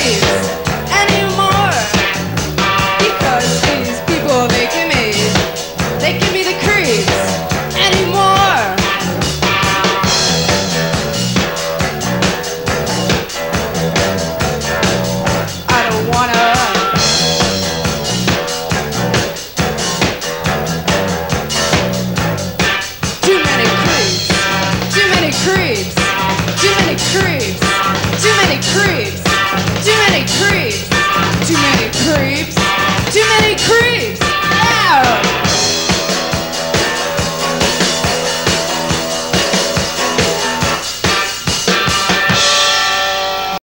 freeze.